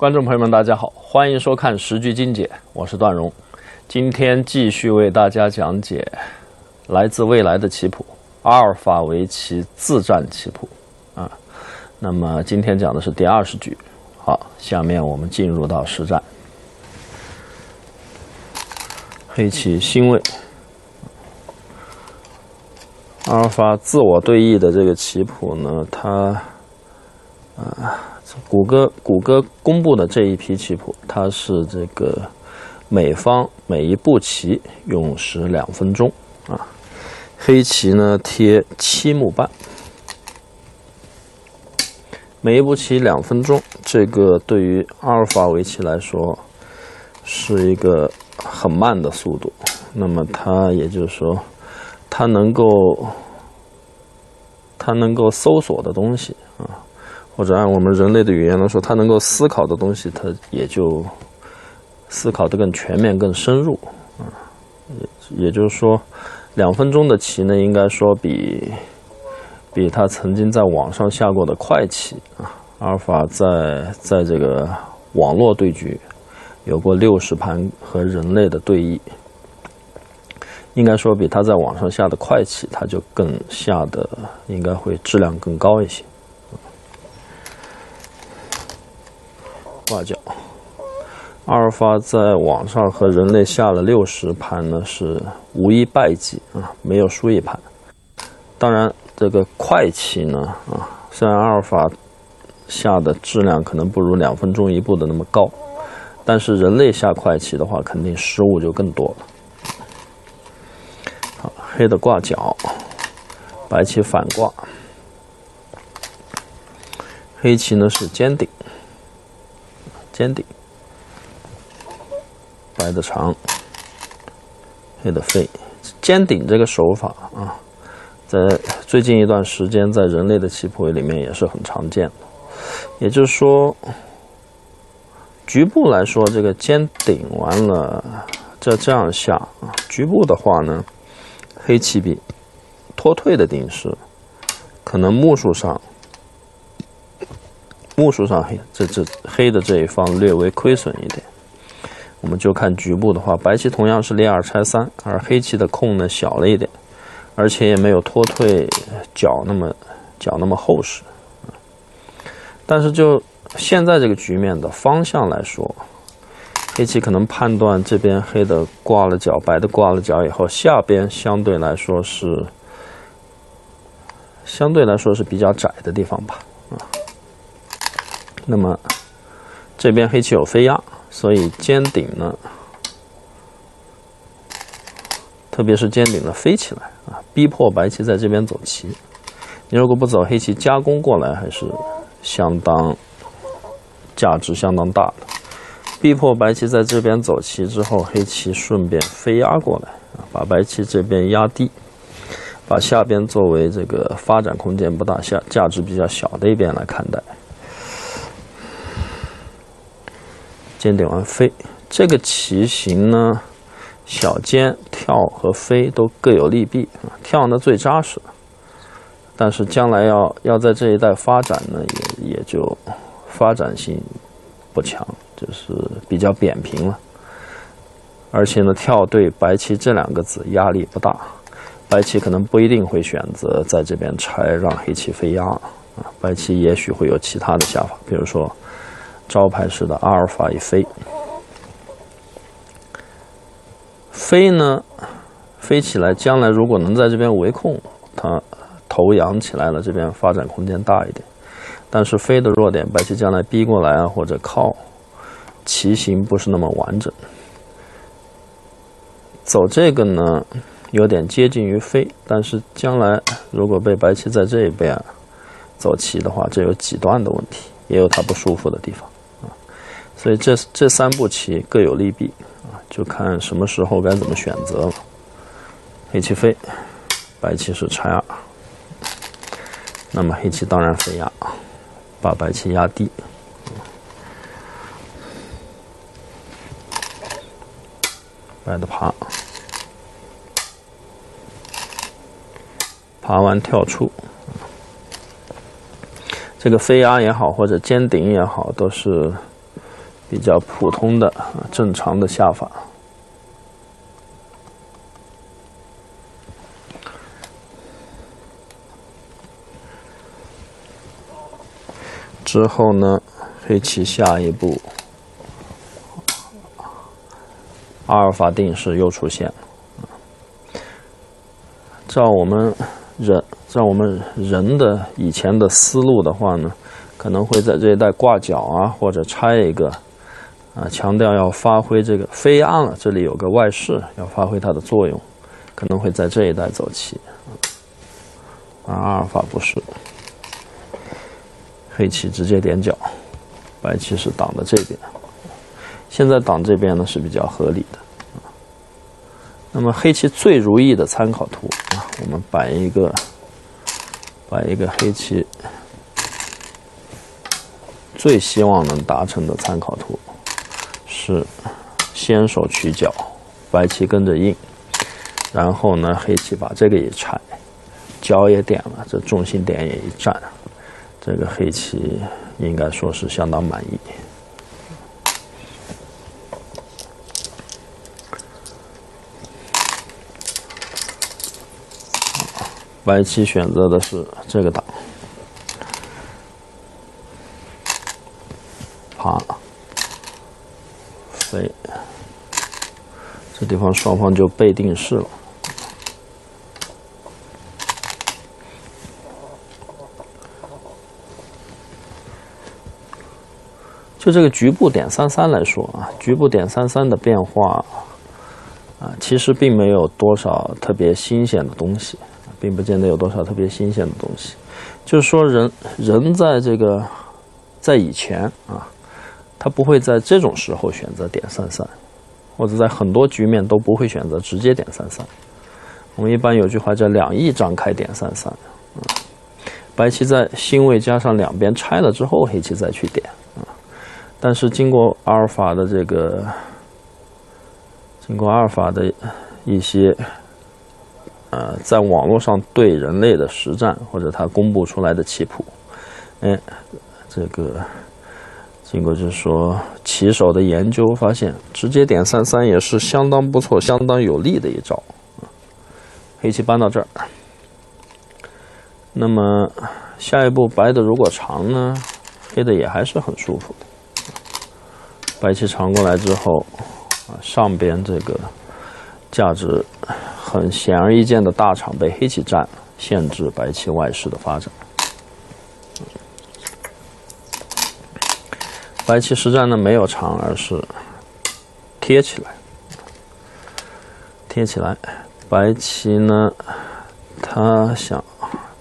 观众朋友们，大家好，欢迎收看《十句精解》，我是段荣。今天继续为大家讲解来自未来的棋谱——阿尔法围棋自战棋谱啊。那么今天讲的是第二十局。好，下面我们进入到实战。黑棋星位，阿尔法自我对弈的这个棋谱呢，它啊。谷歌谷歌公布的这一批棋谱，它是这个每方每一步棋用时两分钟啊。黑棋呢贴七目半，每一步棋两分钟，这个对于阿尔法围棋来说是一个很慢的速度。那么它也就是说，它能够它能够搜索的东西啊。或者按我们人类的语言来说，他能够思考的东西，他也就思考的更全面、更深入啊。也也就是说，两分钟的棋呢，应该说比比他曾经在网上下过的快棋啊，阿尔法在在这个网络对局有过六十盘和人类的对弈，应该说比他在网上下的快棋，他就更下的应该会质量更高一些。挂角，阿尔法在网上和人类下了六十盘呢，是无一败绩啊，没有输一盘。当然，这个快棋呢，啊，虽然阿尔法下的质量可能不如两分钟一步的那么高，但是人类下快棋的话，肯定失误就更多了。好，黑的挂角，白棋反挂，黑棋呢是尖顶。尖顶，白的长，黑的飞。尖顶这个手法啊，在最近一段时间，在人类的棋谱里面也是很常见的。也就是说，局部来说，这个尖顶完了，再这样下啊，局部的话呢，黑棋比脱退的定式，可能目数上。目数上黑，这这黑的这一方略微亏损一点。我们就看局部的话，白棋同样是连二拆三，而黑棋的空呢小了一点，而且也没有脱退角那么角那么厚实。但是就现在这个局面的方向来说，黑棋可能判断这边黑的挂了角，白的挂了角以后，下边相对来说是相对来说是比较窄的地方吧。那么这边黑棋有飞压，所以尖顶呢，特别是尖顶的飞起来啊，逼迫白棋在这边走棋。你如果不走，黑棋加攻过来还是相当价值相当大的。逼迫白棋在这边走棋之后，黑棋顺便飞压过来啊，把白棋这边压低，把下边作为这个发展空间不大、下价值比较小的一边来看待。尖顶完飞，这个棋形呢，小尖跳和飞都各有利弊啊。跳呢最扎实，但是将来要要在这一带发展呢，也也就发展性不强，就是比较扁平了。而且呢，跳对白棋这两个子压力不大，白棋可能不一定会选择在这边拆，让黑棋飞压啊。白棋也许会有其他的下法，比如说。招牌式的阿尔法一飞，飞呢，飞起来，将来如果能在这边围控，它头扬起来了，这边发展空间大一点。但是飞的弱点，白棋将来逼过来啊，或者靠，棋形不是那么完整。走这个呢，有点接近于飞，但是将来如果被白棋在这一边走棋的话，这有几段的问题，也有它不舒服的地方。所以这这三步棋各有利弊啊，就看什么时候该怎么选择了。黑棋飞，白棋是拆二，那么黑棋当然飞压，把白棋压低。白的爬，爬完跳出，这个飞压也好，或者尖顶也好，都是。比较普通的、正常的下法。之后呢，黑棋下一步，阿尔法定式又出现了。照我们人，照我们人的以前的思路的话呢，可能会在这一带挂角啊，或者拆一个，啊，强调要发挥这个飞暗了，这里有个外势，要发挥它的作用，可能会在这一带走棋。而阿尔法不是。黑棋直接点角，白棋是挡的这边。现在挡这边呢是比较合理的。那么黑棋最如意的参考图啊，我们摆一个，摆一个黑棋最希望能达成的参考图是先手取角，白棋跟着应，然后呢黑棋把这个也拆，角也点了，这重心点也一站。这个黑棋应该说是相当满意。白棋选择的是这个挡，爬，所以，这地方双方就背定式了。就这个局部点三三来说啊，局部点三三的变化啊，其实并没有多少特别新鲜的东西，并不见得有多少特别新鲜的东西。就是说，人人在这个在以前啊，他不会在这种时候选择点三三，或者在很多局面都不会选择直接点三三。我们一般有句话叫“两翼张开点三三”，嗯白棋在星位加上两边拆了之后，黑棋再去点。啊但是经过阿尔法的这个，经过阿尔法的一些，呃，在网络上对人类的实战或者他公布出来的棋谱，哎，这个经过就是说棋手的研究发现，直接点三三也是相当不错、相当有利的一招。黑棋搬到这儿，那么下一步白的如果长呢，黑的也还是很舒服的。白棋长过来之后，啊，上边这个价值很显而易见的大场被黑棋占，限制白棋外势的发展。白棋实战呢没有长，而是贴起来，贴起来。白棋呢，他想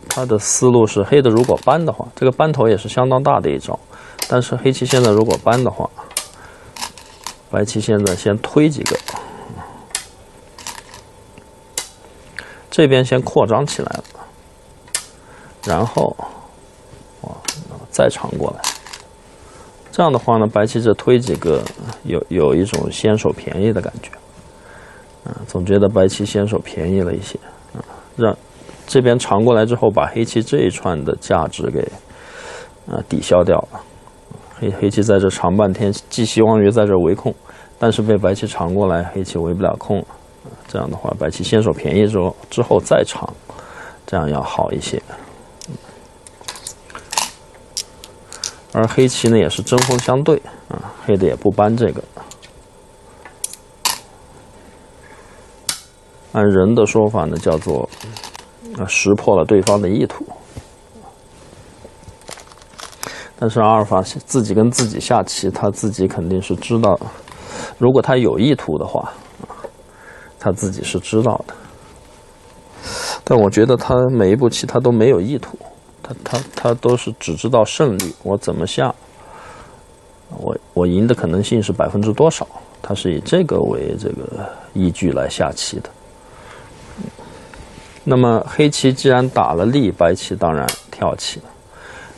他的思路是黑的，如果搬的话，这个搬头也是相当大的一招。但是黑棋现在如果搬的话，白棋现在先推几个，这边先扩张起来了，然后，哇，再长过来。这样的话呢，白棋这推几个，有有一种先手便宜的感觉，嗯，总觉得白棋先手便宜了一些，啊，让这边长过来之后，把黑棋这一串的价值给，啊，抵消掉了。黑黑棋在这长半天，寄希望于在这围控，但是被白棋长过来，黑棋围不了控了。这样的话，白棋先手便宜之后之后再长，这样要好一些。而黑棋呢也是针锋相对啊，黑的也不搬这个。按人的说法呢，叫做啊识破了对方的意图。但是阿尔法自己跟自己下棋，他自己肯定是知道，如果他有意图的话，他自己是知道的。但我觉得他每一步棋他都没有意图，他他都是只知道胜率，我怎么下，我我赢的可能性是百分之多少，他是以这个为这个依据来下棋的。那么黑棋既然打了力，白棋当然跳棋了。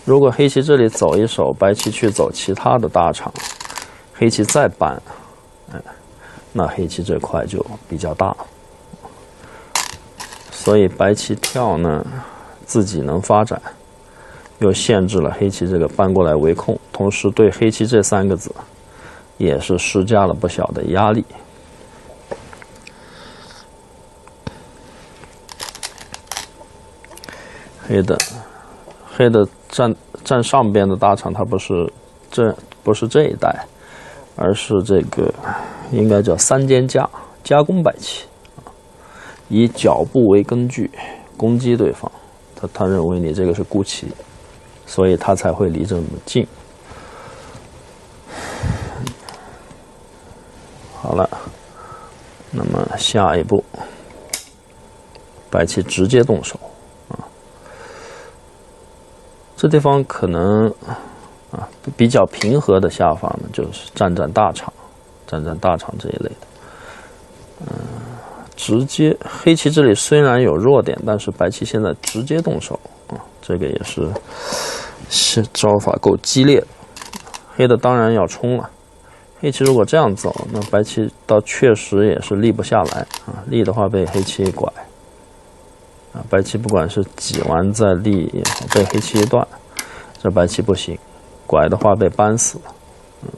如果黑棋这里走一手，白棋去走其他的大场，黑棋再搬，哎，那黑棋这块就比较大。所以白棋跳呢，自己能发展，又限制了黑棋这个搬过来围控，同时对黑棋这三个子，也是施加了不小的压力。黑的，黑的站站上边的大场，它不是这不是这一带，而是这个应该叫三间加加工白棋，以脚步为根据攻击对方。他他认为你这个是孤棋，所以他才会离这么近。好了，那么下一步，白棋直接动手啊。这地方可能啊比较平和的下法呢，就是战战大场，战战大场这一类的。嗯，直接黑棋这里虽然有弱点，但是白棋现在直接动手，这个也是是招法够激烈。黑的当然要冲了，黑棋如果这样走，那白棋倒确实也是立不下来啊，立的话被黑棋一拐。啊，白棋不管是挤完再立，被黑棋一断，这白棋不行，拐的话被扳死。嗯，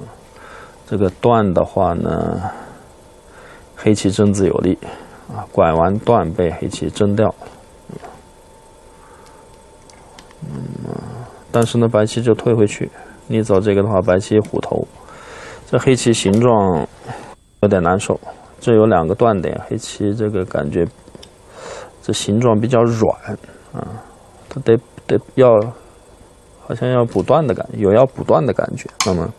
这个断的话呢，黑棋争子有力，啊，拐完断被黑棋争掉。嗯，但是呢，白棋就退回去，你走这个的话，白棋虎头，这黑棋形状有点难受，这有两个断点，黑棋这个感觉。这形状比较软啊，它得得要，好像要补断的感觉，有要补断的感觉。那么，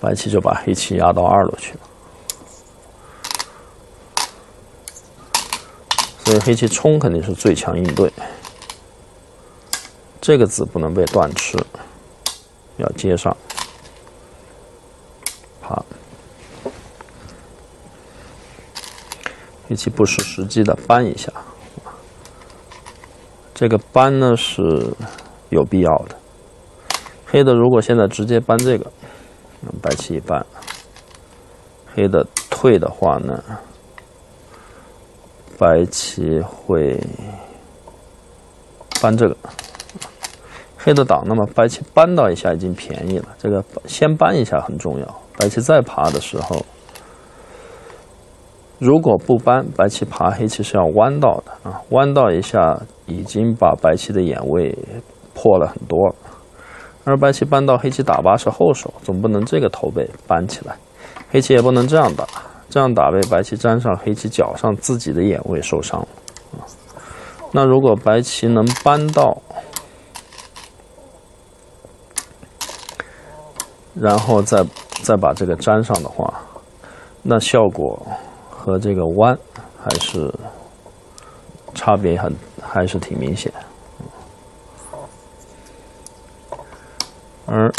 白棋就把黑棋压到二楼去了。所以黑棋冲肯定是最强应对，这个子不能被断吃，要接上。好黑棋不失时机的扳一下，这个扳呢是有必要的。黑的如果现在直接扳这个，白棋一扳，黑的退的话呢，白棋会扳这个，黑的挡，那么白棋扳到一下已经便宜了。这个先扳一下很重要，白棋再爬的时候。如果不扳，白棋爬黑棋是要弯道的啊，弯道一下已经把白棋的眼位破了很多。而白棋扳到黑棋打八是后手，总不能这个头被扳起来，黑棋也不能这样打，这样打被白棋粘上黑棋脚上，自己的眼位受伤了啊。那如果白棋能扳到，然后再再把这个粘上的话，那效果。和这个弯还是差别很，还是挺明显。而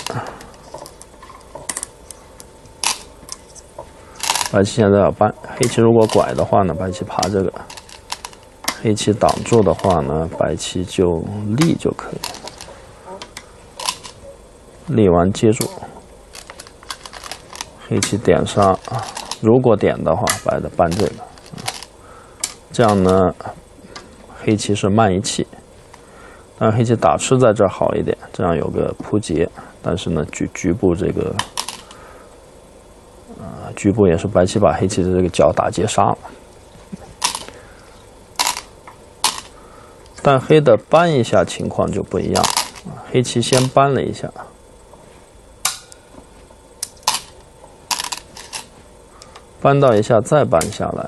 白棋现在要扳，黑棋如果拐的话呢，白棋爬这个，黑棋挡住的话呢，白棋就立就可以，立完接住，黑棋点上。如果点的话，白的搬这个，这样呢，黑棋是慢一气，但黑棋打吃在这好一点，这样有个扑劫。但是呢，局局部这个，呃，局部也是白棋把黑棋的这个角打截杀了。但黑的扳一下情况就不一样，黑棋先扳了一下。扳到一下，再扳下来。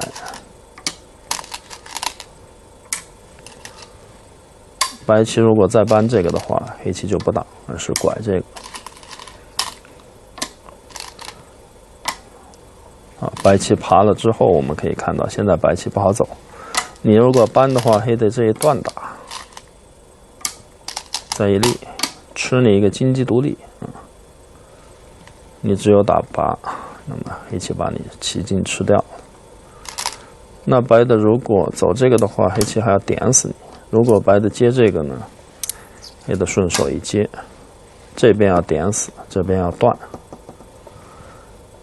白棋如果再扳这个的话，黑棋就不打，而是拐这个。啊，白棋爬了之后，我们可以看到，现在白棋不好走。你如果扳的话，黑的这一段打，再一立，吃你一个金鸡独立。你只有打八。那么黑棋把你棋筋吃掉，那白的如果走这个的话，黑棋还要点死你。如果白的接这个呢，黑的顺手一接，这边要点死，这边要断，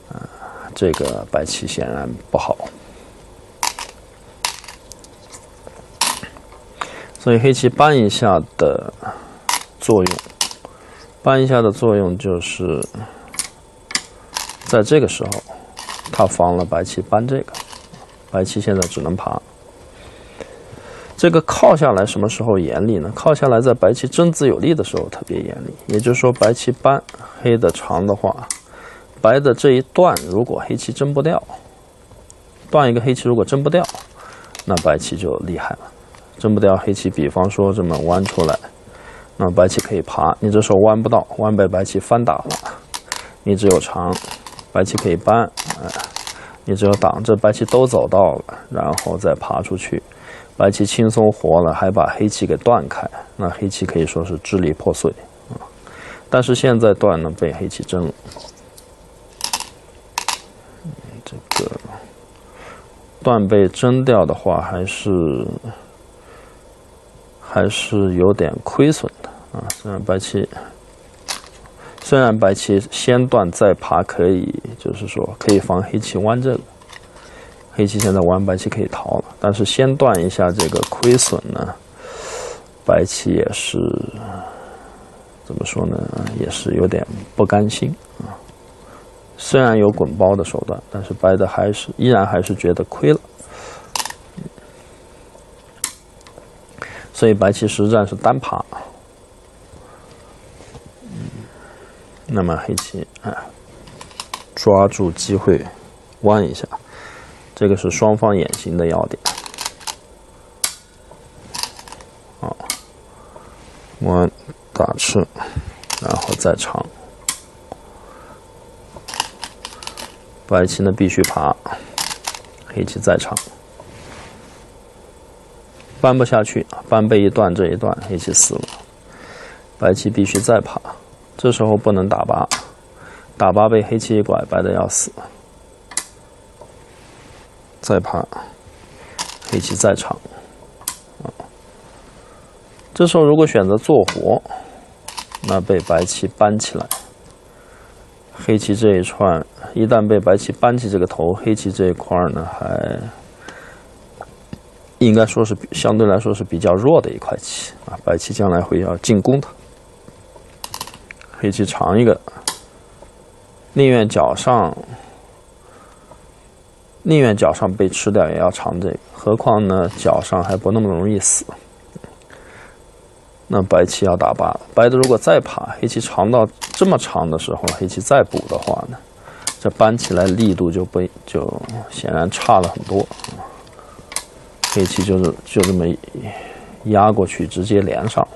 啊，这个白棋显然不好。所以黑棋扳一下的作用，扳一下的作用就是。在这个时候，他防了白棋搬这个，白棋现在只能爬。这个靠下来什么时候严厉呢？靠下来在白棋争子有利的时候特别严厉。也就是说，白棋搬黑的长的话，白的这一段如果黑棋争不掉，断一个黑棋如果争不掉，那白棋就厉害了。争不掉黑棋，比方说这么弯出来，那白棋可以爬，你这时候弯不到，弯被白棋翻打了，你只有长，白棋可以搬，哎，你只有挡，这白棋都走到了，然后再爬出去。白棋轻松活了，还把黑棋给断开，那黑棋可以说是支离破碎啊。但是现在断呢，被黑棋争了。这个断被争掉的话，还是还是有点亏损的啊。虽然白棋虽然白棋先断再爬，可以就是说可以防黑棋弯这个。黑棋现在弯，白棋可以逃了，但是先断一下这个亏损呢，白棋也是怎么说呢？也是有点不甘心啊。虽然有滚包的手段，但是白的还是依然还是觉得亏了，所以白棋实战是单爬。那么黑棋啊，抓住机会弯一下。这个是双方眼行的要点，好，弯打吃，然后再长，白棋呢必须爬，黑棋再长，搬不下去，搬被一段这一段，黑棋死了，白棋必须再爬，这时候不能打八，打八被黑棋一拐，白的要死。再爬，黑棋再长，这时候如果选择做活，那被白棋搬起来，黑棋这一串一旦被白棋搬起这个头，黑棋这一块呢还应该说是相对来说是比较弱的一块棋啊，白棋将来会要进攻它，黑棋尝一个，宁愿脚上。宁愿脚上被吃掉，也要尝这个。何况呢，脚上还不那么容易死。那白棋要打八，白的如果再爬，黑棋长到这么长的时候，黑棋再补的话呢，这搬起来力度就不就显然差了很多。黑棋就是就这么压过去，直接连上，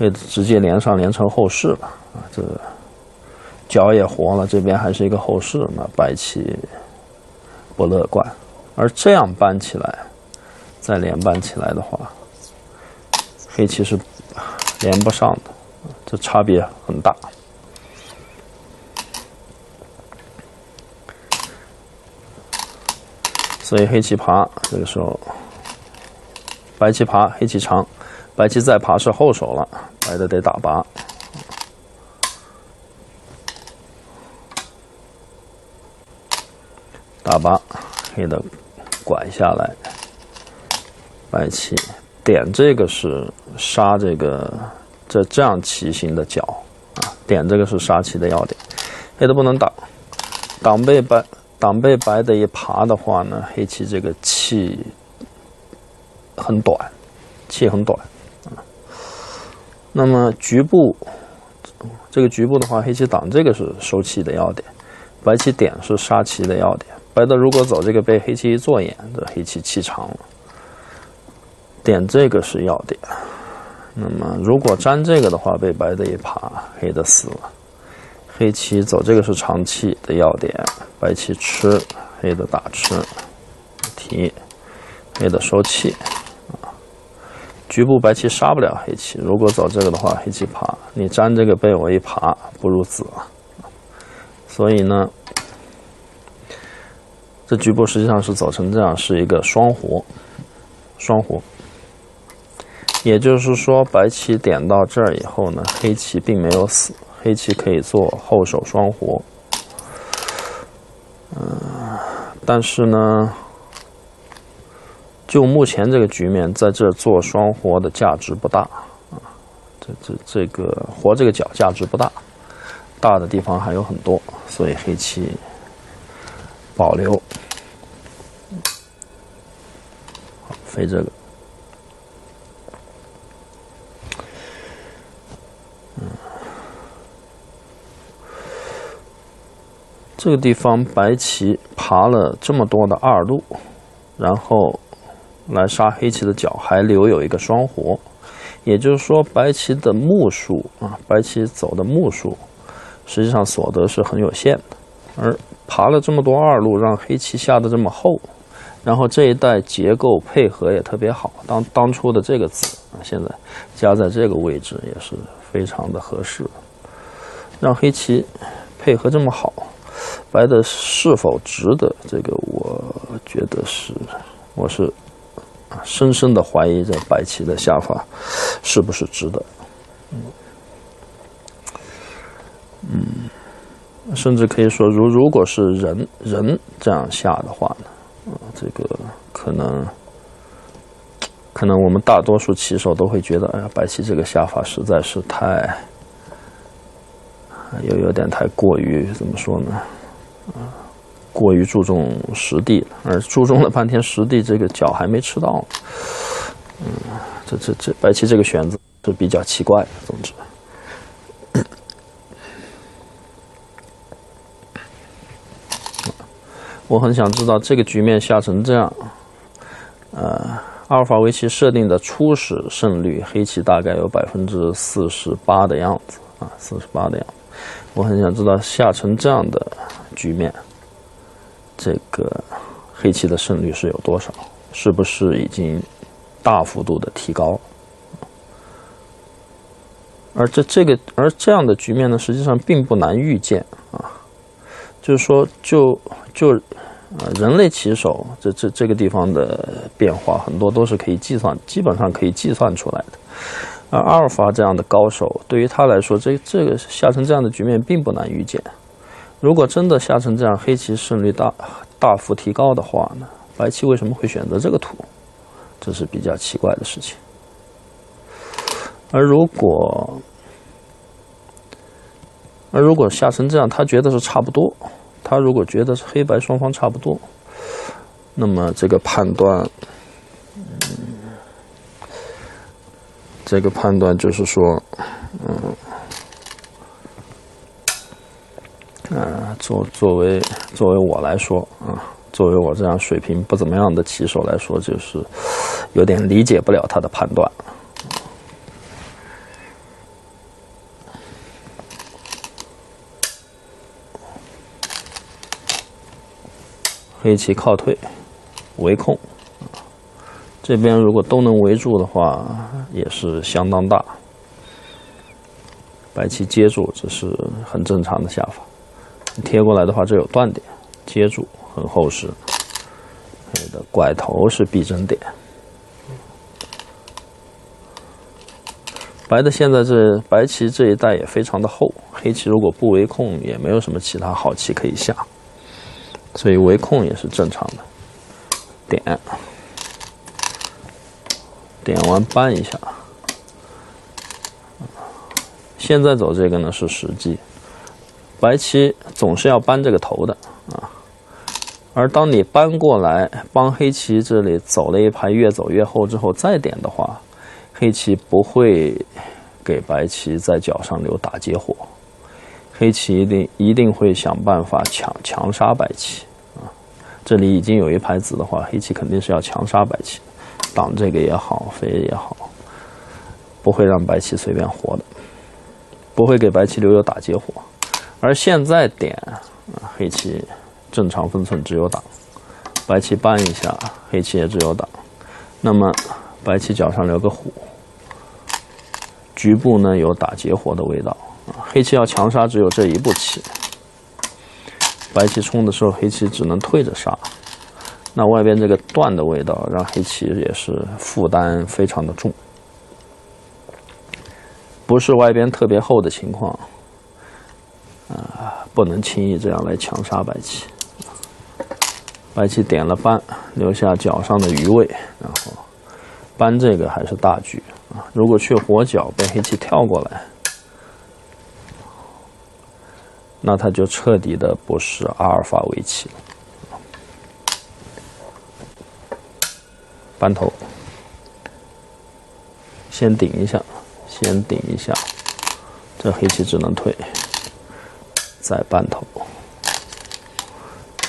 黑直接连上，连成后势了啊！这脚也活了，这边还是一个后势，那白棋。不乐观，而这样搬起来，再连搬起来的话，黑棋是连不上的，这差别很大。所以黑棋爬，这个时候白棋爬，黑棋长，白棋再爬是后手了，白的得打八，打八。黑的拐下来，白棋点这个是杀这个这这样棋形的角啊，点这个是杀棋的要点。黑的不能挡，挡被白挡被白的一爬的话呢，黑棋这个气很短，气很短。那么局部这个局部的话，黑棋挡这个是收气的要点，白棋点是杀棋的要点。白的如果走这个被黑棋一做眼，这黑棋气长了。点这个是要点。那么如果粘这个的话，被白的一爬，黑的死了。黑棋走这个是长气的要点，白棋吃，黑的打吃，提，黑的收气。局部白棋杀不了黑棋。如果走这个的话，黑棋爬，你粘这个被我一爬，不如子了。所以呢。这局部实际上是走成这样，是一个双活，双活。也就是说，白棋点到这儿以后呢，黑棋并没有死，黑棋可以做后手双活。嗯，但是呢，就目前这个局面，在这做双活的价值不大啊。这这这个活这个角价值不大，大的地方还有很多，所以黑棋保留。飞这个。嗯这个地方白棋爬了这么多的二路，然后来杀黑棋的角，还留有一个双活，也就是说白棋的目数啊，白棋走的目数，实际上所得是很有限的。而爬了这么多二路，让黑棋下的这么厚，然后这一带结构配合也特别好。当当初的这个子啊，现在加在这个位置也是非常的合适，让黑棋配合这么好。白的是否值得？这个我觉得是，我是，深深的怀疑这白棋的下法是不是值得。嗯，嗯，甚至可以说，如如果是人人这样下的话呢，啊，这个可能可能我们大多数棋手都会觉得，哎呀，白棋这个下法实在是太，又有点太过于怎么说呢？啊，过于注重实地，而注重了半天实地，这个角还没吃到。嗯，这这这白棋这个选择是比较奇怪。总之，我很想知道这个局面下成这样，呃，阿尔法围棋设定的初始胜率，黑棋大概有百分之四十八的样子啊，四十八的样子。我很想知道下成这样的。局面，这个黑棋的胜率是有多少？是不是已经大幅度的提高？而这这个而这样的局面呢，实际上并不难预见啊。就是说，就就呃，人类棋手这这这个地方的变化，很多都是可以计算，基本上可以计算出来的。而阿尔法这样的高手，对于他来说，这这个下成这样的局面并不难预见。如果真的下成这样，黑棋胜率大大幅提高的话呢？白棋为什么会选择这个图？这是比较奇怪的事情。而如果而如果下成这样，他觉得是差不多，他如果觉得是黑白双方差不多，那么这个判断，这个判断就是说，嗯。呃，作作为作为我来说啊，作为我这样水平不怎么样的棋手来说，就是有点理解不了他的判断。黑棋靠退，围控，这边如果都能围住的话，也是相当大。白棋接住，这是很正常的下法。贴过来的话，这有断点，接住很厚实。黑的拐头是必争点。白的现在这白棋这一带也非常的厚，黑棋如果不围控，也没有什么其他好棋可以下，所以围控也是正常的。点，点完扳一下。现在走这个呢是实际。白棋总是要扳这个头的啊，而当你扳过来帮黑棋这里走了一排，越走越后之后再点的话，黑棋不会给白棋在角上留打劫火，黑棋一定一定会想办法强强杀白棋啊。这里已经有一排子的话，黑棋肯定是要强杀白棋，挡这个也好，飞也好，不会让白棋随便活的，不会给白棋留有打劫火。而现在点啊，黑棋正常分寸只有挡，白棋扳一下，黑棋也只有挡。那么白棋脚上留个虎，局部呢有打劫活的味道啊。黑棋要强杀，只有这一步棋。白棋冲的时候，黑棋只能退着杀。那外边这个断的味道，让黑棋也是负担非常的重，不是外边特别厚的情况。啊，不能轻易这样来强杀白棋。白棋点了扳，留下角上的余位，然后扳这个还是大局啊。如果去活角被黑棋跳过来，那他就彻底的不是阿尔法围棋了。扳头，先顶一下，先顶一下，这黑棋只能退，再扳头。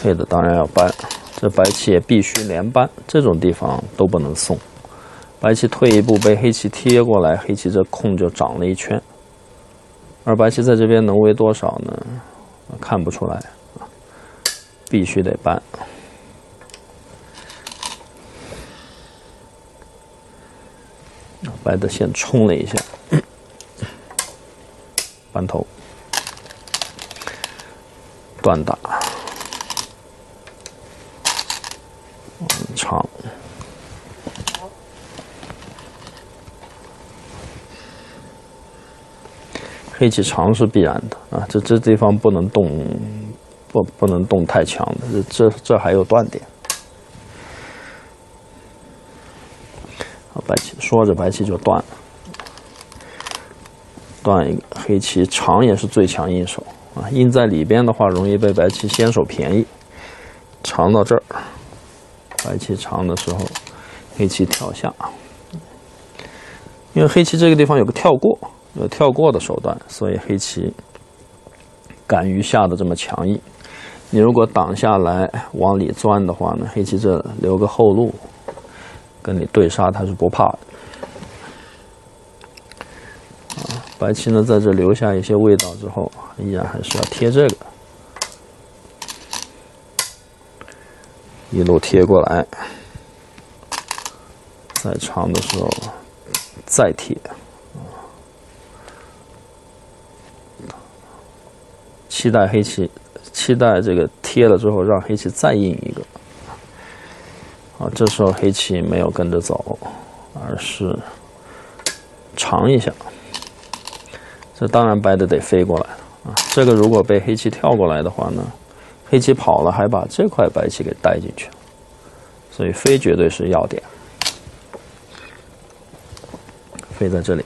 黑的当然要扳，这白棋也必须连扳，这种地方都不能送。白棋退一步被黑棋贴过来，黑棋这空就长了一圈，而白棋在这边能围多少呢？看不出来，必须得扳。白的先冲了一下，扳头，断打。长，黑棋长是必然的啊！这这地方不能动，不不能动太强的，这这这还有断点。白棋说着，白棋就断了，断一个黑棋长也是最强印手啊！印在里边的话，容易被白棋先手便宜，长到这儿。白棋长的时候，黑棋跳下，因为黑棋这个地方有个跳过，有跳过的手段，所以黑棋敢于下的这么强硬。你如果挡下来往里钻的话呢，黑棋这留个后路，跟你对杀他是不怕的。啊，白棋呢在这留下一些味道之后，依然还是要贴这个。一路贴过来，再长的时候再贴，期待黑棋，期待这个贴了之后让黑棋再印一个。啊，这时候黑棋没有跟着走，而是长一下。这当然白的得飞过来啊，这个如果被黑棋跳过来的话呢？黑棋跑了，还把这块白棋给带进去，所以飞绝对是要点。飞在这里，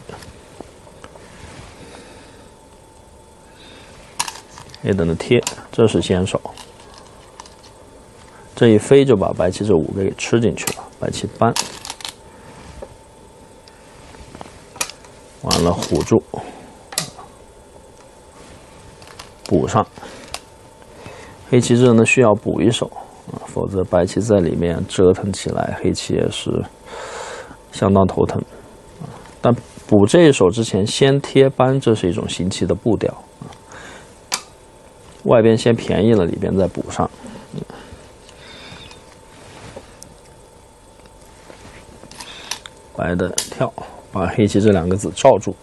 黑等的贴，这是先手。这一飞就把白棋这五个给吃进去了，白棋扳，完了虎住，补上。黑棋这呢需要补一手啊，否则白棋在里面折腾起来，黑棋也是相当头疼。但补这一手之前先贴扳，这是一种行棋的步调。外边先便宜了，里边再补上。白的跳，把黑棋这两个子罩住。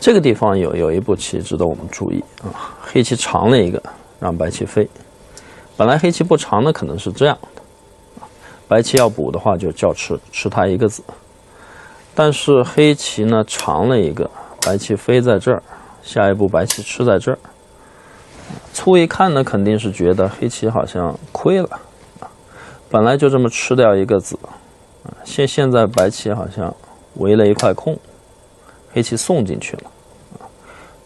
这个地方有有一步棋值得我们注意啊，黑棋长了一个，让白棋飞。本来黑棋不长的可能是这样的，白棋要补的话就叫吃吃它一个子。但是黑棋呢长了一个，白棋飞在这儿，下一步白棋吃在这儿。粗一看呢，肯定是觉得黑棋好像亏了，本来就这么吃掉一个子，现现在白棋好像围了一块空。黑棋送进去了，啊，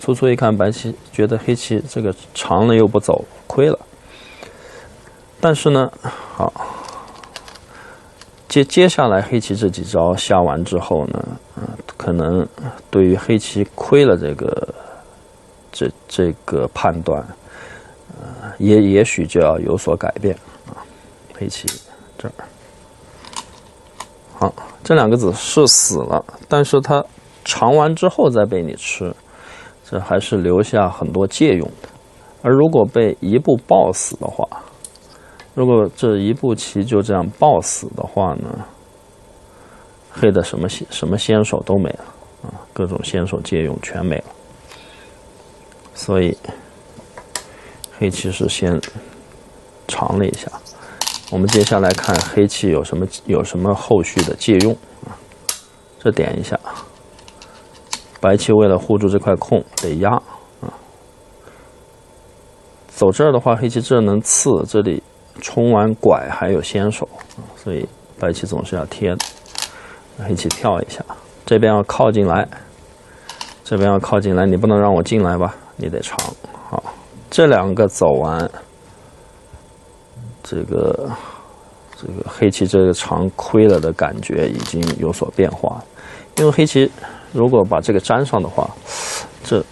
粗粗一看，白棋觉得黑棋这个长了又不走，亏了。但是呢，好，接接下来黑棋这几招下完之后呢，嗯，可能对于黑棋亏了这个这这个判断，呃，也也许就要有所改变啊。黑棋这儿，好，这两个子是死了，但是它。尝完之后再被你吃，这还是留下很多借用的。而如果被一步爆死的话，如果这一步棋就这样爆死的话呢，黑的什么先什么先手都没了啊，各种先手借用全没了。所以黑棋是先尝了一下。我们接下来看黑棋有什么有什么后续的借用啊？这点一下啊。白棋为了护住这块空，得压啊。走这儿的话，黑棋这能刺，这里冲完拐还有先手啊，所以白棋总是要贴。黑棋跳一下，这边要靠进来，这边要靠进来，你不能让我进来吧？你得长。好，这两个走完，这个这个黑棋这个长亏了的感觉已经有所变化。因为黑棋如果把这个粘上的话，这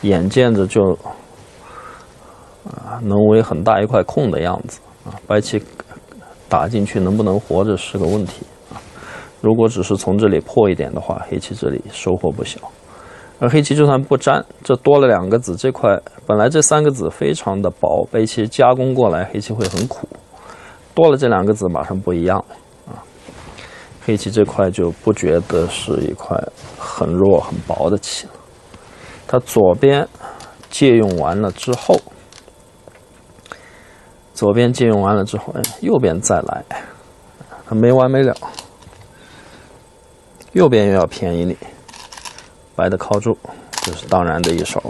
眼见着就啊能为很大一块空的样子啊，白棋打进去能不能活着是个问题啊。如果只是从这里破一点的话，黑棋这里收获不小。而黑棋就算不粘，这多了两个子，这块本来这三个子非常的薄，白棋加工过来，黑棋会很苦。多了这两个子，马上不一样！黑棋这块就不觉得是一块很弱很薄的棋了。它左边借用完了之后，左边借用完了之后，哎，右边再来，它没完没了，右边又要便宜你。白的靠住，这是当然的一手。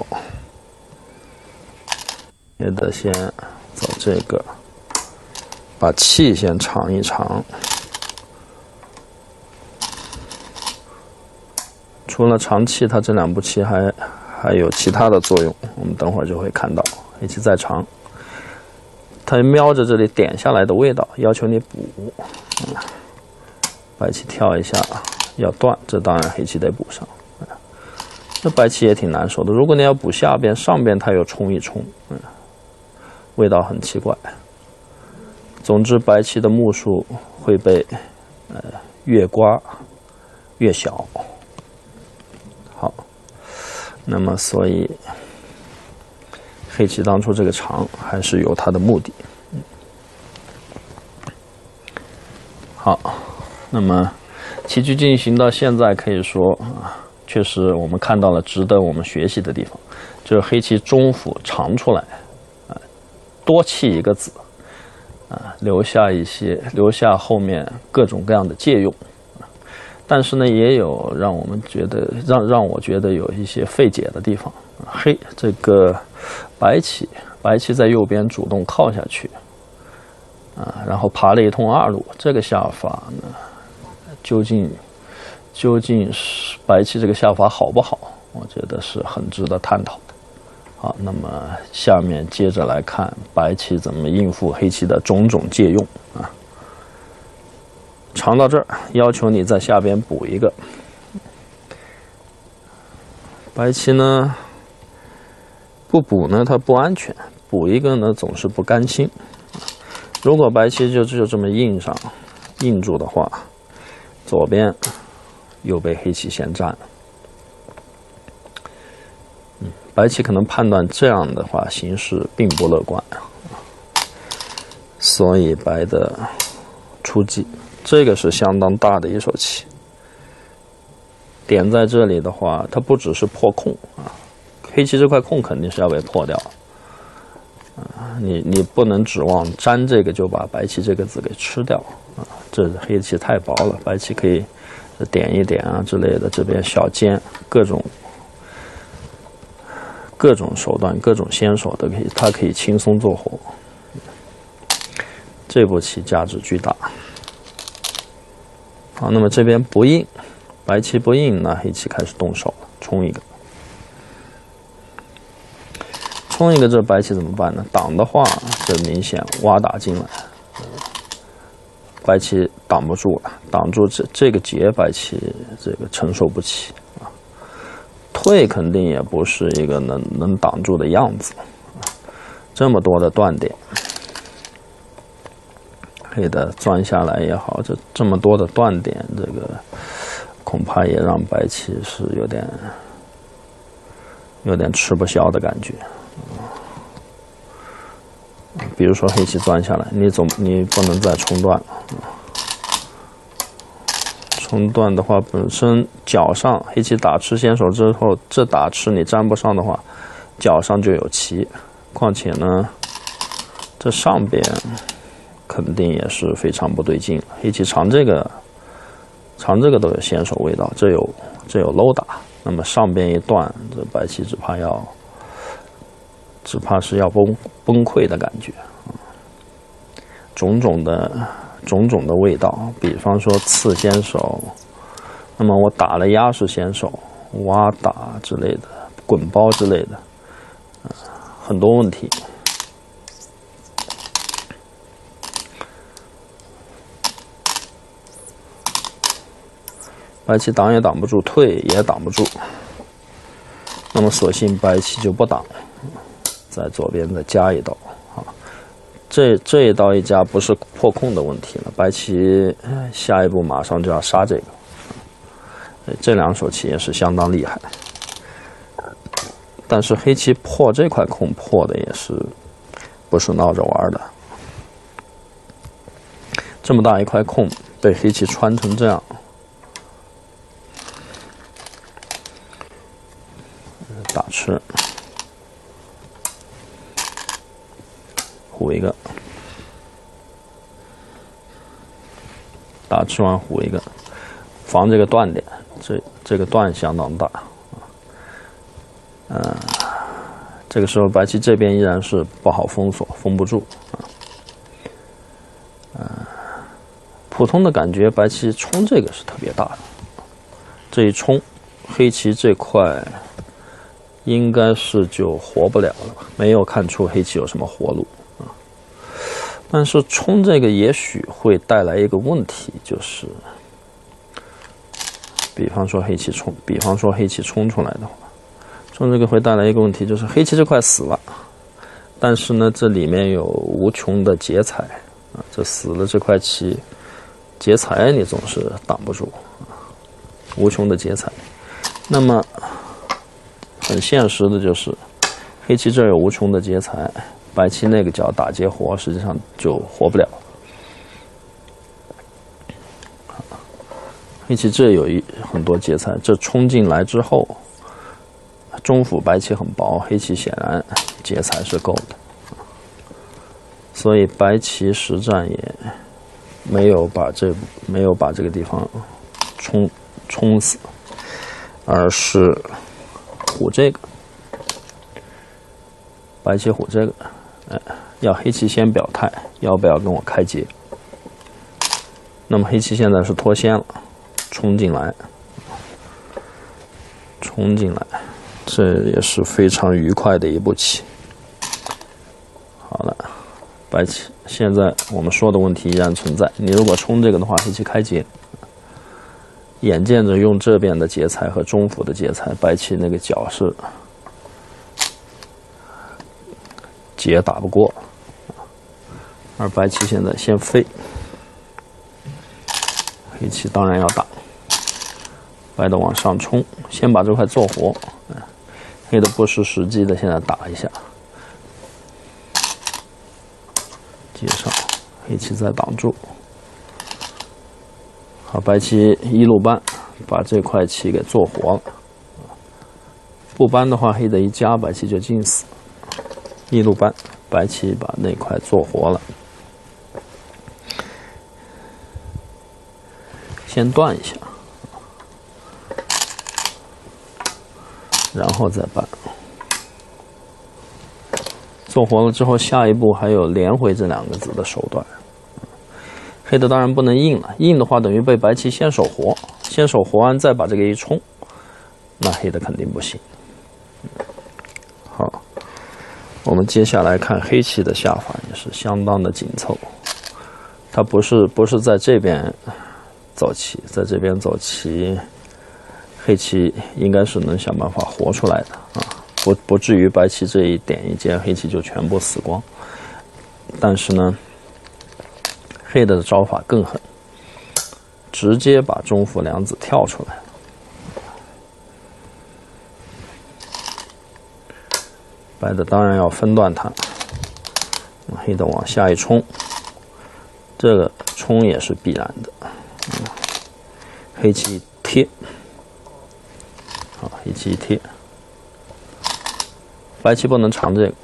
也得先走这个，把气先尝一尝。除了长气，它这两步棋还还有其他的作用，我们等会儿就会看到。黑棋再长，它瞄着这里点下来的味道，要求你补。白棋跳一下，要断，这当然黑棋得补上。这白棋也挺难受的。如果你要补下边，上边它又冲一冲，嗯，味道很奇怪。总之，白棋的目数会被呃越刮越小。那么所以黑棋当初这个长还是有它的目的。好，那么棋局进行到现在，可以说啊。确实，我们看到了值得我们学习的地方，就是黑棋中府长出来，啊，多弃一个子，啊，留下一些，留下后面各种各样的借用，但是呢，也有让我们觉得让让我觉得有一些费解的地方。黑这个白棋，白棋在右边主动靠下去，啊，然后爬了一通二路，这个下法呢，究竟？究竟是白棋这个下法好不好？我觉得是很值得探讨的。好，那么下面接着来看白棋怎么应付黑棋的种种借用啊。长到这儿，要求你在下边补一个。白棋呢不补呢，它不安全；补一个呢，总是不甘心。如果白棋就就这么硬上，硬住的话，左边。又被黑棋先占了，嗯，白棋可能判断这样的话形势并不乐观，所以白的出击，这个是相当大的一手棋。点在这里的话，它不只是破空啊，黑棋这块空肯定是要被破掉，啊，你你不能指望粘这个就把白棋这个子给吃掉啊，这黑棋太薄了，白棋可以。点一点啊之类的，这边小尖，各种各种手段，各种先手都可以，它可以轻松做活。这步棋价值巨大。好，那么这边不应，白棋不应，那黑棋开始动手了，冲一个，冲一个，这白棋怎么办呢？挡的话，这明显挖打进来。白棋挡不住了，挡住这这个劫，白棋这个承受不起啊。退肯定也不是一个能能挡住的样子，这么多的断点，黑的钻下来也好，这这么多的断点，这个恐怕也让白棋是有点有点吃不消的感觉。比如说黑棋钻下来，你总你不能再冲断了。冲断的话，本身脚上黑棋打吃先手之后，这打吃你粘不上的话，脚上就有棋。况且呢，这上边肯定也是非常不对劲。黑棋长这个，长这个都有先手味道，这有这有搂打。那么上边一断，这白棋只怕要。只怕是要崩崩溃的感觉，种种的种种的味道，比方说次先手，那么我打了压是先手，挖打之类的、滚包之类的，啊，很多问题。白棋挡也挡不住，退也挡不住，那么索性白棋就不挡，在左边再加一刀，啊，这这一刀一加不是破空的问题了，白棋下一步马上就要杀这个，这两手棋也是相当厉害，但是黑棋破这块空破的也是不是闹着玩的，这么大一块空被黑棋穿成这样。打吃，虎一个，打吃完虎一个，防这个断点，这这个断相当大，嗯，这个时候白棋这边依然是不好封锁，封不住啊，嗯，普通的感觉白棋冲这个是特别大的，这一冲，黑棋这块。应该是就活不了了吧？没有看出黑棋有什么活路啊。但是冲这个也许会带来一个问题，就是，比方说黑棋冲，比方说黑棋冲出来的话，冲这个会带来一个问题，就是黑棋这块死了，但是呢，这里面有无穷的劫财啊，这死了这块棋，劫财你总是挡不住，无穷的劫财，那么。很现实的就是，黑棋这儿有无穷的劫财，白棋那个角打劫活，实际上就活不了。黑棋这有一很多劫财，这冲进来之后，中府白棋很薄，黑棋显然劫财是够的，所以白棋实战也没有把这没有把这个地方冲冲死，而是。虎这个，白棋虎这个，哎，要黑棋先表态，要不要跟我开劫？那么黑棋现在是脱先了，冲进来，冲进来，这也是非常愉快的一步棋。好了，白棋现在我们说的问题依然存在，你如果冲这个的话，黑棋开劫。眼见着用这边的劫财和中府的劫财，白棋那个角是劫打不过，而白棋现在先飞，黑棋当然要打，白的往上冲，先把这块做活，黑的不失时机的现在打一下，接上，黑棋再挡住。好，白棋一路搬，把这块棋给做活了。不搬的话，黑的一加，白棋就进死。一路搬，白棋把那块做活了。先断一下，然后再搬。做活了之后，下一步还有连回这两个子的手段。黑的当然不能硬了，硬的话等于被白棋先手活，先手活完再把这个一冲，那黑的肯定不行。好，我们接下来看黑棋的下法也是相当的紧凑，他不是不是在这边走棋，在这边走棋，黑棋应该是能想办法活出来的啊，不不至于白棋这一点一尖，黑棋就全部死光。但是呢。黑的招法更狠，直接把中府两子跳出来，白的当然要分断它，黑的往下一冲，这个冲也是必然的，黑棋贴，好，黑棋贴，白棋不能长这个，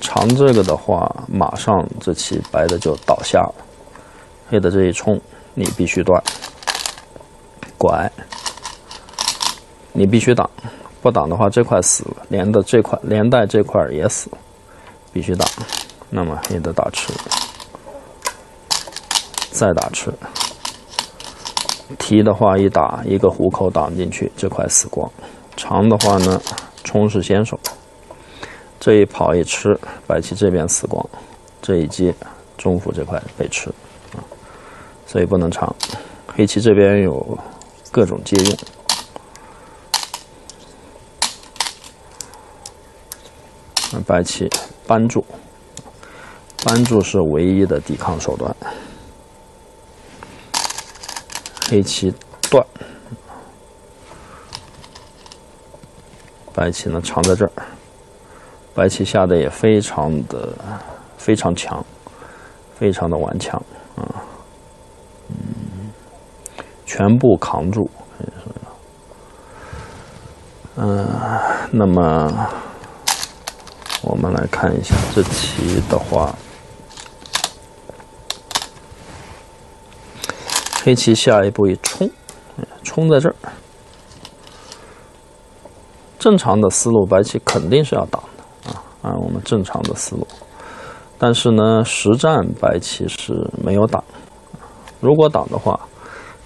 长这个的话，马上这棋白的就倒下了。黑的这一冲，你必须断，拐，你必须挡，不挡的话这块死了，连的这块连带这块也死，必须挡。那么黑的打吃，再打吃，提的话一打一个虎口挡进去，这块死光。长的话呢，冲是先手。这一跑一吃，白棋这边死光，这一接，中府这块被吃，所以不能长。黑棋这边有各种借用，白棋扳住，扳住是唯一的抵抗手段。黑棋断，白棋呢藏在这儿。白棋下的也非常的非常强，非常的顽强啊，嗯全部扛住，嗯，那么我们来看一下这棋的话，黑棋下一步一冲，冲在这儿，正常的思路，白棋肯定是要挡的。啊，按我们正常的思路，但是呢，实战白棋是没有挡。如果挡的话，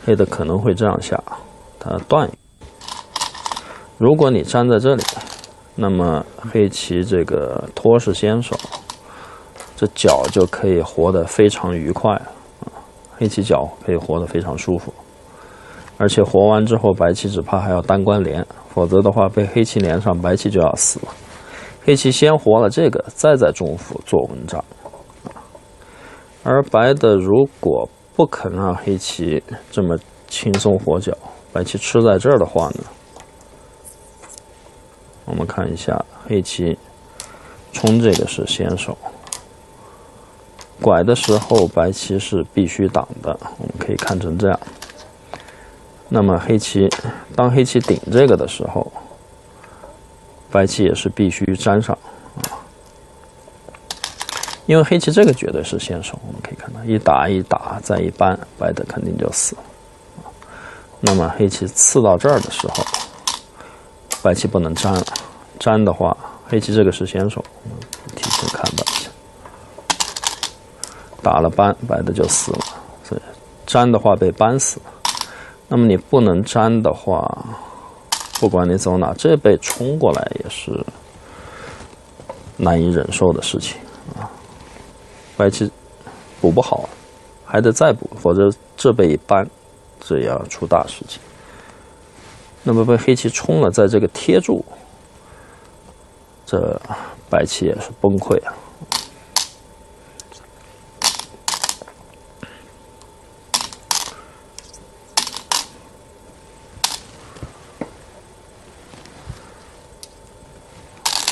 黑的可能会这样下，它断。如果你站在这里，那么黑棋这个托是先手，这角就可以活得非常愉快啊。黑棋角可以活得非常舒服，而且活完之后，白棋只怕还要单关连，否则的话被黑棋连上，白棋就要死了。黑棋先活了这个，再在中府做文章，而白的如果不肯让黑棋这么轻松活角，白棋吃在这儿的话呢，我们看一下黑棋冲这个是先手，拐的时候白棋是必须挡的，我们可以看成这样。那么黑棋当黑棋顶这个的时候。白棋也是必须粘上啊，因为黑棋这个绝对是先手，我们可以看到一打一打再一扳，白的肯定就死了。那么黑棋刺到这儿的时候，白棋不能粘了，粘的话，黑棋这个是先手，我们提前看到一下，打了扳，白的就死了。所以粘的话被扳死，那么你不能粘的话。不管你走哪，这被冲过来也是难以忍受的事情白棋补不好，还得再补，否则这被一扳，这也要出大事情。那么被黑棋冲了，在这个贴住，这白棋也是崩溃啊！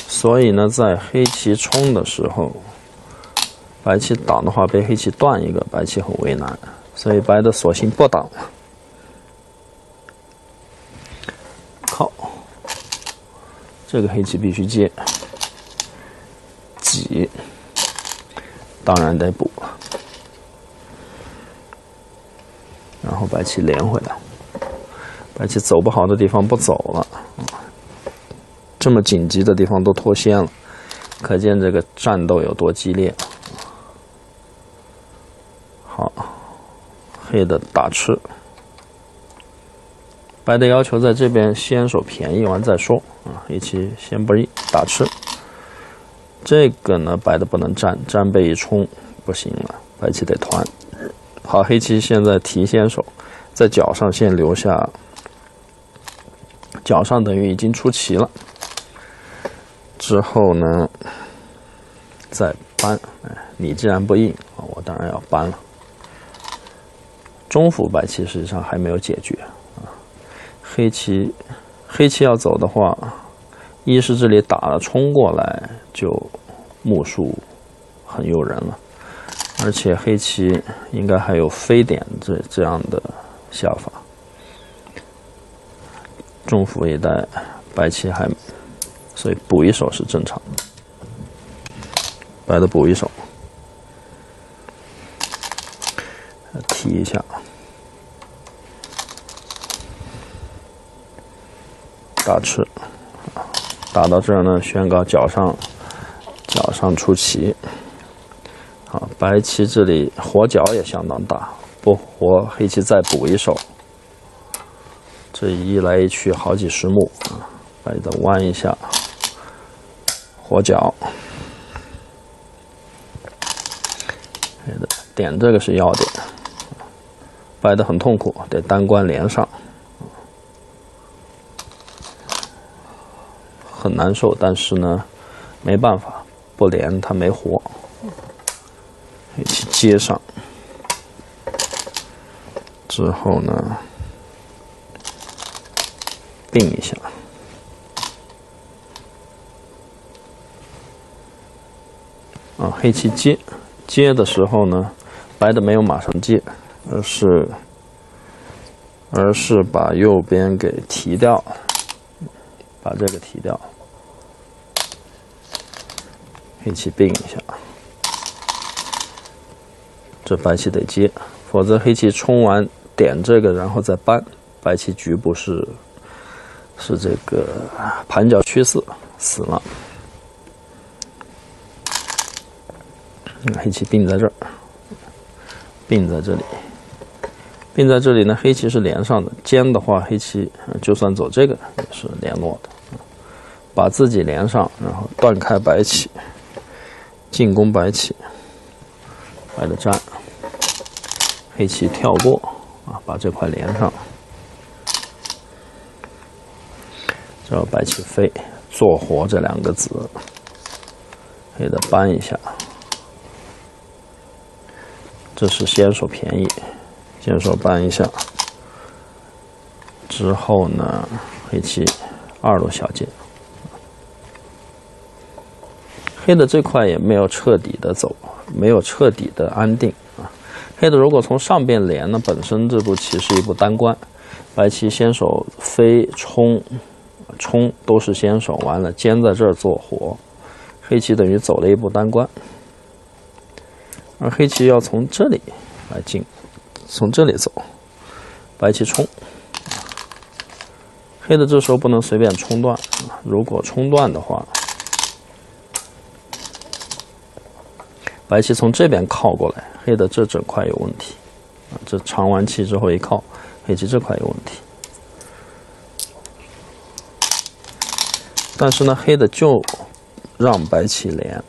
所以呢，在黑棋冲的时候，白棋挡的话被黑棋断一个，白棋很为难，所以白的索性不挡，靠，这个黑棋必须接，挤，当然得补，然后白棋连回来，白棋走不好的地方不走了。这么紧急的地方都脱先了，可见这个战斗有多激烈。黑的打吃，白的要求在这边先手便宜完再说啊，黑棋先不硬打吃。这个呢，白的不能占，占被一冲不行了，白棋得团。好，黑棋现在提先手，在角上先留下，角上等于已经出棋了。之后呢，再搬。哎，你既然不应啊，我当然要搬了。中府白棋实际上还没有解决啊。黑棋，黑棋要走的话，一是这里打了冲过来就目数很诱人了，而且黑棋应该还有飞点这这样的下法。中府一带，白棋还。所以补一手是正常的，白的补一手，提一下，打吃，打到这儿呢，宣告角上角上出棋。好，白棋这里活角也相当大，不活黑棋再补一手，这一来一去好几十目啊。白的弯一下，活角，黑的点这个是要点，白的很痛苦，得单关连上，很难受，但是呢，没办法，不连它没活，一起接上，之后呢，并一下。啊，黑棋接接的时候呢，白的没有马上接，而是而是把右边给提掉，把这个提掉，黑棋并一下，这白棋得接，否则黑棋冲完点这个，然后再搬，白棋局部是是这个盘角趋势死了。黑棋并在这儿，并在这里，并在这里呢。黑棋是连上的，尖的话，黑棋就算走这个也是联络的。把自己连上，然后断开白棋，进攻白棋，白的占，黑棋跳过啊，把这块连上，之后白棋飞，做活这两个子，黑的搬一下。这是先手便宜，先手搬一下，之后呢，黑棋二路小尖，黑的这块也没有彻底的走，没有彻底的安定。啊。黑的如果从上边连呢，本身这步棋是一步单关，白棋先手飞冲，冲都是先手，完了尖在这儿做活，黑棋等于走了一步单关。而黑棋要从这里来进，从这里走，白棋冲，黑的这时候不能随便冲断，如果冲断的话，白棋从这边靠过来，黑的这整块有问题，这长完棋之后一靠，黑棋这块有问题，但是呢，黑的就让白棋连。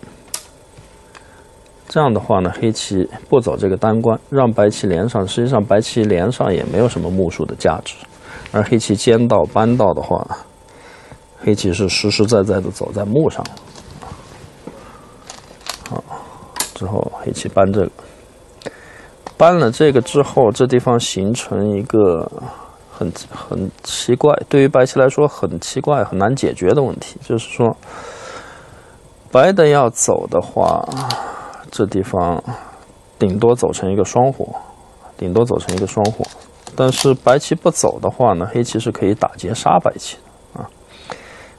这样的话呢，黑棋不走这个单关，让白棋连上。实际上，白棋连上也没有什么目数的价值。而黑棋尖到扳到的话，黑棋是实实在在的走在目上。好，之后黑棋扳这个，扳了这个之后，这地方形成一个很很奇怪，对于白棋来说很奇怪、很难解决的问题，就是说，白的要走的话。这地方顶多走成一个双活，顶多走成一个双活。但是白棋不走的话呢，黑棋是可以打劫杀白棋的啊。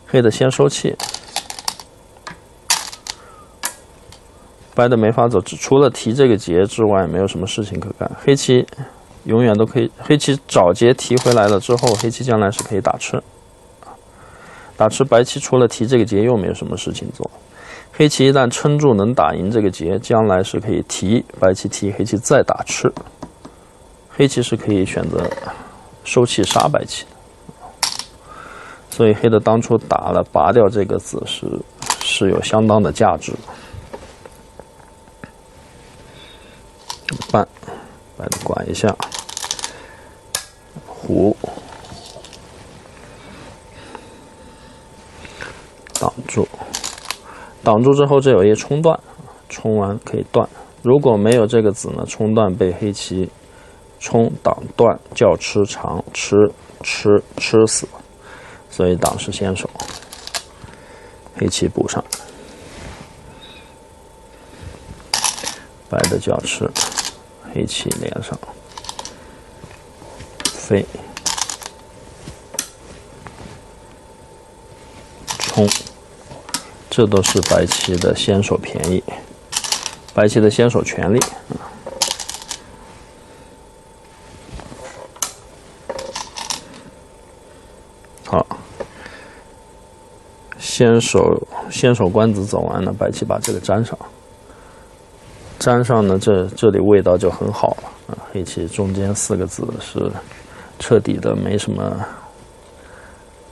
黑的先收气，白的没法走，除了提这个劫之外，没有什么事情可干。黑棋永远都可以，黑棋找劫提回来了之后，黑棋将来是可以打吃。打吃白棋除了提这个劫，又没有什么事情做。黑棋一旦撑住，能打赢这个劫，将来是可以提白棋提，黑棋再打吃。黑棋是可以选择收气杀白棋，所以黑的当初打了拔掉这个子是是有相当的价值。半，白的管一下，虎挡住。挡住之后，这有一冲断，冲完可以断。如果没有这个子呢，冲断被黑棋冲挡断，叫吃长吃吃吃死，所以挡是先手，黑棋补上，白的叫吃，黑棋连上，飞冲。这都是白棋的先手便宜，白棋的先手权利。好，先手先手官子走完了，白棋把这个粘上，粘上呢，这这里味道就很好了啊。黑棋中间四个子是彻底的没什么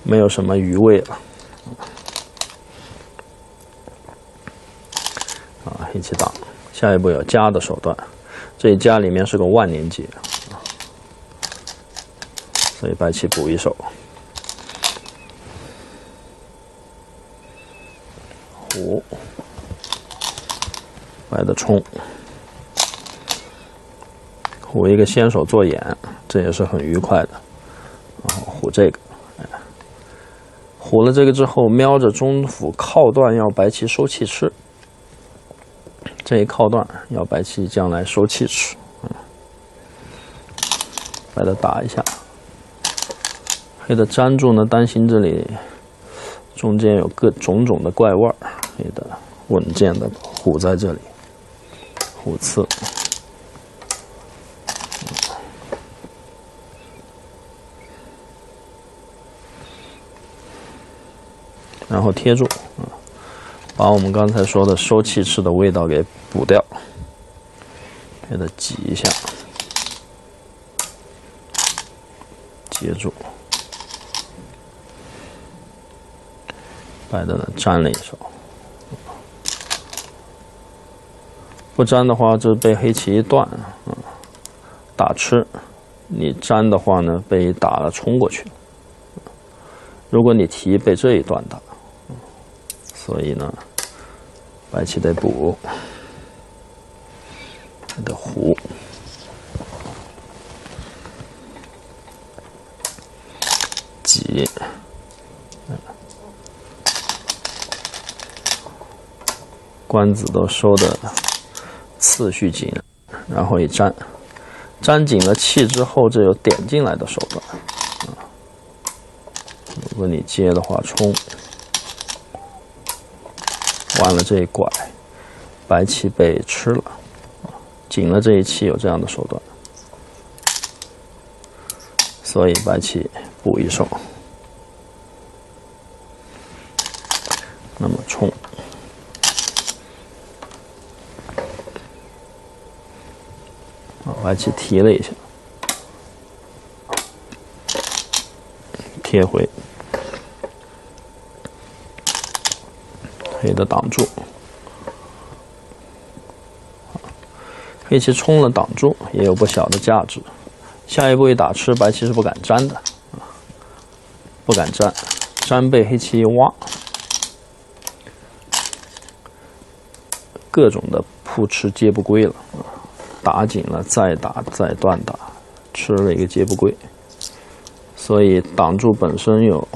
没有什么余味了。啊，黑棋打，下一步有加的手段，这一加里面是个万年劫，所以白棋补一手。虎，白的冲，虎一个先手做眼，这也是很愉快的。然后虎这个，虎了这个之后，瞄着中府靠断，要白棋收气吃。这一靠段，要白棋将来收气吃。嗯，白的打一下，黑的粘住呢，担心这里中间有各种种的怪味儿。黑的稳健的虎在这里，虎刺，然后贴住，啊，把我们刚才说的收气吃的味道给补掉，给它挤一下，接住，白的呢粘了一手。不粘的话，这被黑棋一断，嗯，打吃；你粘的话呢，被打了冲过去。如果你提，被这一段打，所以呢，白棋得补，的胡，挤，官子都收的。次序紧，然后一粘，粘紧了气之后，这有点进来的手段。如果你接的话，冲，完了这一拐，白棋被吃了，紧了这一气有这样的手段，所以白棋补一手，那么冲。白棋提了一下，贴回，黑的挡住，黑棋冲了挡住，也有不小的价值。下一步一打吃，白棋是不敢粘的，不敢粘，粘被黑棋一挖，各种的扑吃皆不归了。打紧了，再打，再断打，吃了一个皆不归，所以挡住本身有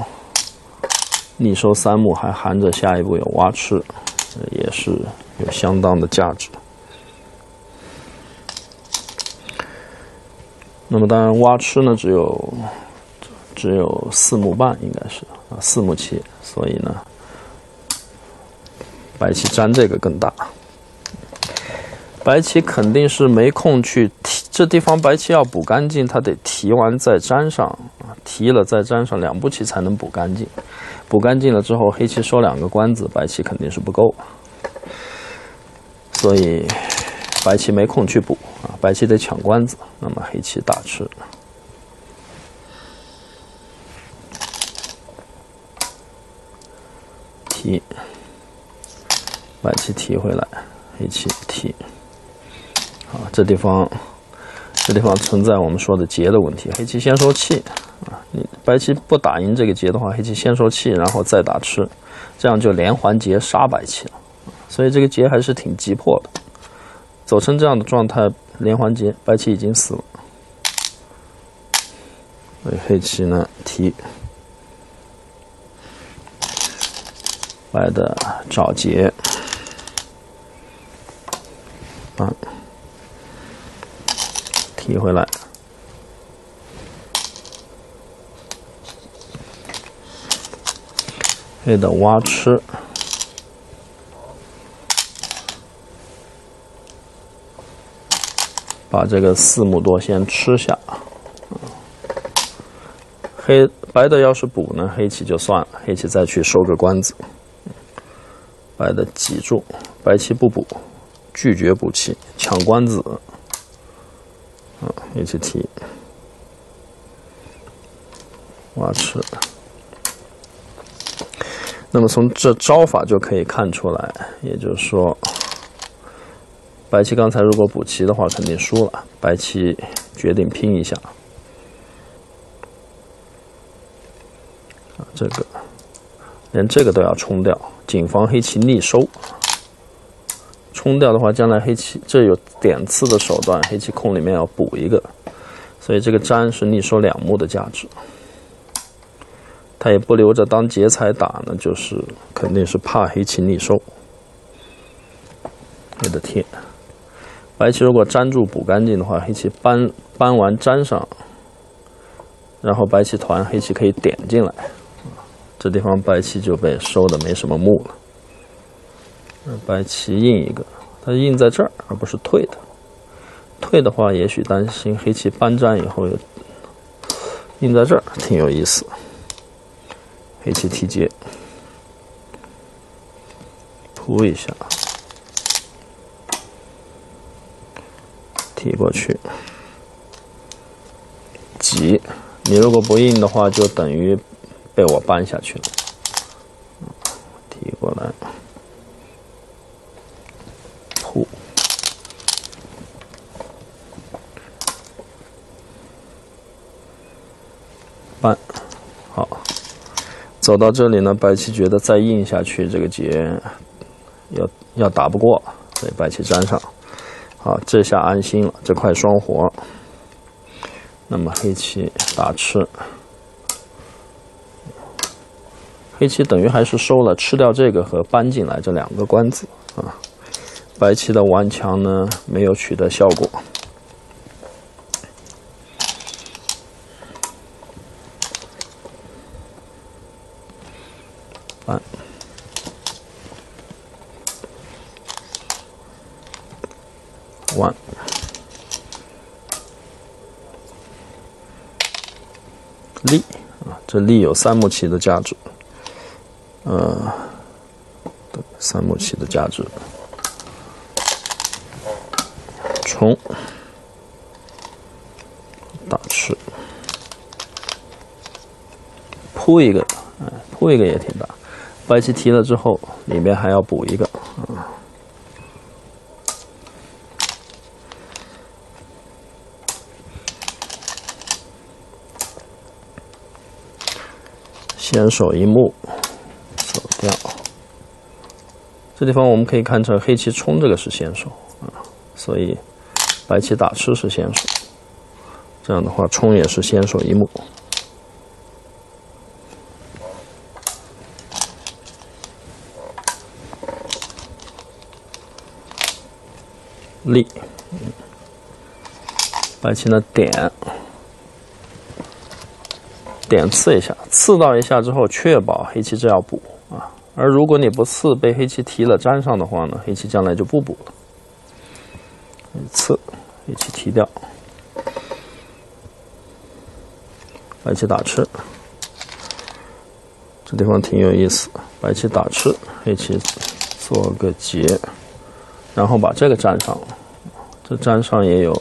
你说三目，还含着下一步有挖吃，也是有相当的价值。那么当然挖吃呢，只有只有四目半，应该是啊四目棋，所以呢，白棋粘这个更大。白棋肯定是没空去提，这地方白棋要补干净，他得提完再粘上，提了再粘上，两步棋才能补干净。补干净了之后，黑棋收两个官子，白棋肯定是不够，所以白棋没空去补啊，白棋得抢官子，那么黑棋大吃，提，白棋提回来，黑棋提。啊，这地方，这地方存在我们说的劫的问题。黑棋先收气，白棋不打赢这个劫的话，黑棋先收气，然后再打吃，这样就连环劫杀白棋了。所以这个劫还是挺急迫的。走成这样的状态，连环劫，白棋已经死了。所以黑棋呢提，白的找劫，啊。提回来，黑的挖吃，把这个四目多先吃下。黑白的要是补呢，黑棋就算了，黑棋再去收个官子。白的挤住，白棋不补，拒绝补气，抢官子。一起提，挖吃，那么从这招法就可以看出来，也就是说，白棋刚才如果补棋的话，肯定输了。白棋决定拼一下，这个连这个都要冲掉，谨防黑棋逆收。冲掉的话，将来黑棋这有点刺的手段，黑棋空里面要补一个，所以这个粘是逆收两目的价值。他也不留着当劫财打呢，就是肯定是怕黑棋逆收。我的天，白棋如果粘住补干净的话，黑棋扳扳完粘上，然后白棋团黑棋可以点进来，这地方白棋就被收的没什么目了。白棋印一个，它印在这儿，而不是退的。退的话，也许担心黑棋扳粘以后又印在这儿，挺有意思。黑棋提劫，扑一下，提过去，挤。你如果不硬的话，就等于被我搬下去了。提过来，走到这里呢，白棋觉得再硬下去，这个劫要要打不过，所以白棋粘上。好，这下安心了，这块双活。那么黑棋打吃，黑棋等于还是收了，吃掉这个和搬进来这两个官子啊。白棋的顽强呢，没有取得效果。弯，立啊！这立有三目棋的价值，呃，三目棋的价值，冲，打吃，铺一个，哎，扑一个也挺大。白棋提了之后，里面还要补一个，先手一目，走掉。这地方我们可以看成黑棋冲这个是先手啊，所以白棋打吃是先手，这样的话冲也是先手一目。立，白棋呢点，点刺一下，刺到一下之后，确保黑棋这要补啊。而如果你不刺，被黑棋提了粘上的话呢，黑棋将来就不补了。刺，黑棋提掉，白棋打吃，这地方挺有意思。白棋打吃，黑棋做个劫。然后把这个粘上，这粘上也有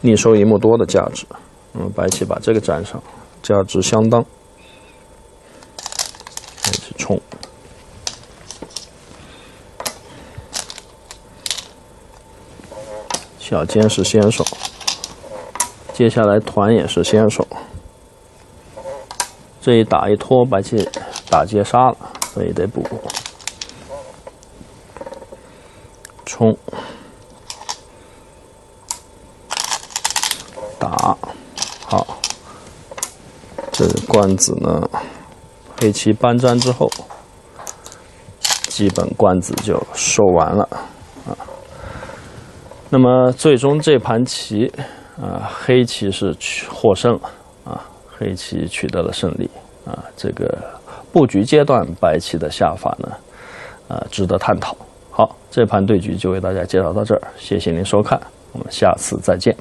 逆收一目多的价值。嗯，白棋把这个粘上，价值相当。白棋冲，小尖是先手，接下来团也是先手。这一打一拖，白棋打劫杀了，所以得补。冲，打，好，罐子呢，黑棋搬砖之后，基本官子就收完了啊。那么最终这盘棋啊，黑棋是取获胜啊，黑棋取得了胜利啊。这个布局阶段，白棋的下法呢，啊，值得探讨。好，这盘对局就为大家介绍到这儿，谢谢您收看，我们下次再见。